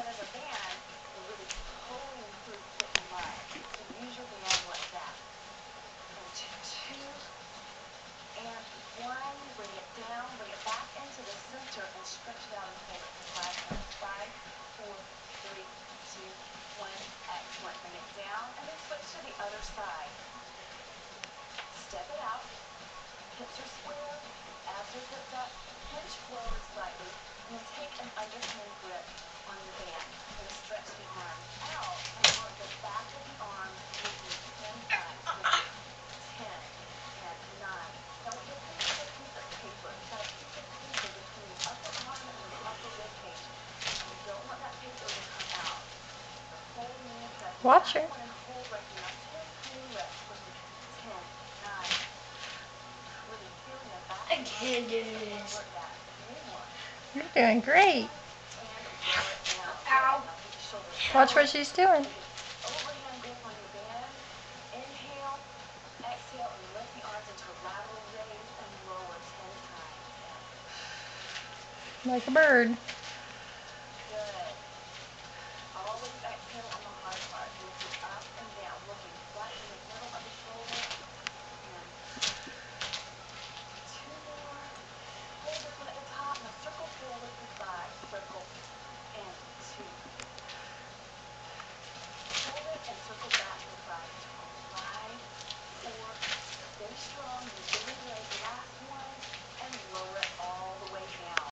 then as a band, like that. Into two, and one, bring it down, bring it back into the center, and stretch it out and hold it for five minutes. Five, four, three, two, one. Excellent. Bring it down, and then switch to the other side. Step it out. Hips are square. Abs are zipped up. Hinge forward slightly, and then take an under the her. I can't do this. Work that. Three more. You're doing great. And lower it down. Ow. Now keep your shoulders Watch what she's doing. Like a on circle.